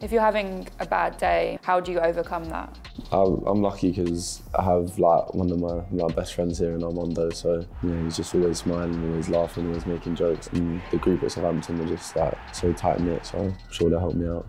If you're having a bad day, how do you overcome that? I'm, lucky because I have like one of my, my best friends here in Armando, so you know, he's just always smiling, always laughing, always making jokes. And the group at Southampton are just like so tight knit, so I'm sure they'll help me out.